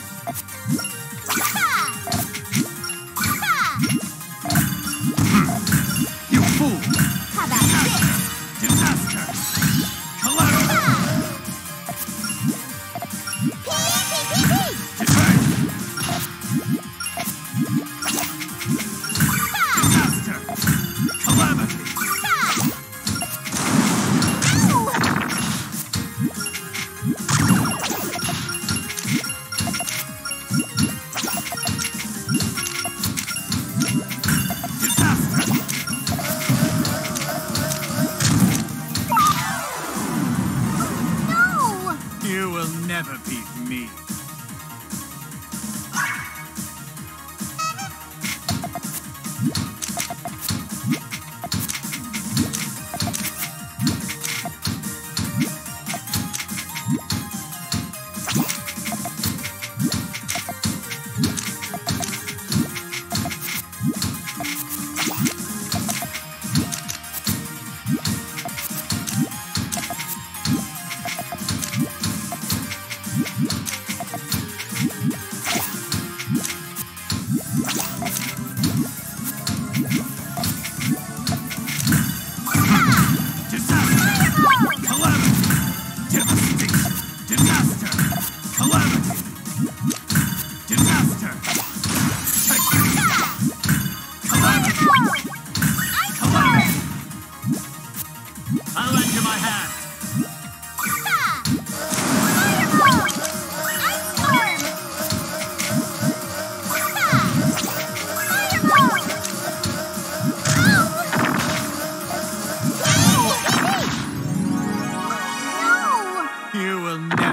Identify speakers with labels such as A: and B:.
A: You will never Beat me. will never.